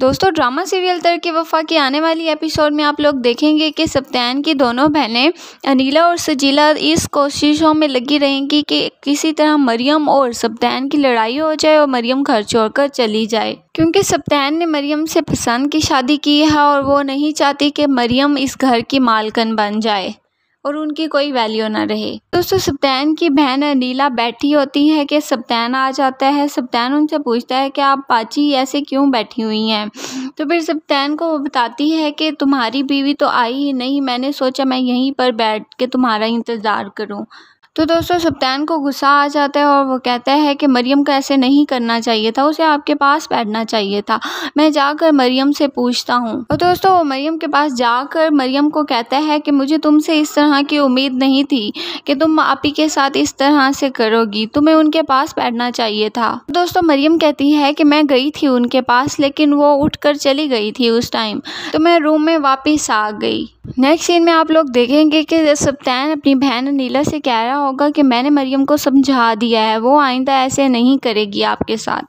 दोस्तों, drama serial तर की वफ़ा की आने वाली एपिसोड में आप लोग देखेंगे कि सप्तान की दोनों बहनें, अनीला और सजीला, इस कोशिशों में लगी रहेंगी कि किसी तरह मरियम और सप्तान की लड़ाई हो जाए और मरियम घर छोड़कर चली जाए। क्योंकि सप्तान ने मरियम से पसंद की शादी की है और वो नहीं चाहती कि मरियम इस घर की मालकन बन जाए। और उनकी कोई वैल्यू ना रहे। दोस्तों सप्तैन की बहन नीला बैठी होती है कि सप्तान आ जाता है। सप्तान उनसे पूछता है कि आप पाची ऐसे क्यों बैठी हुई हैं? तो फिर सप्तैन को वो बताती है कि तुम्हारी बीवी तो आई ही नहीं। मैंने सोचा मैं यहीं पर बैठ के तुम्हारा इंतज़ार करूँ। तो दोस्तों सप्तान को गुस्सा आ जाता है और वो कहता है कि मरियम को ऐसे नहीं करना चाहिए था, उसे आपके पास बैठना चाहिए था। मैं जाकर मरियम से पूछता हूँ। और दोस्तों वो मरियम के पास जाकर मरियम को कहता है कि मुझे तुमसे इस तरह की उम्मीद नहीं थी कि तुम आपी के साथ इस तरह से करोगी, तुम्हें उनके पास बैठना चाहिए था। दोस्तों मरियम कहती है कि मैं गई थी उनके पास, लेकिन वो उठ चली गई थी उस टाइम। तो मैं रूम में वापस आ गई। नेक्स्ट सीन में आप लोग देखेंगे कि सप्तान अपनी बहन नीला से कह रहा होगा कि मैंने मरियम को समझा दिया है, वो आइंदा ऐसे नहीं करेगी आपके साथ।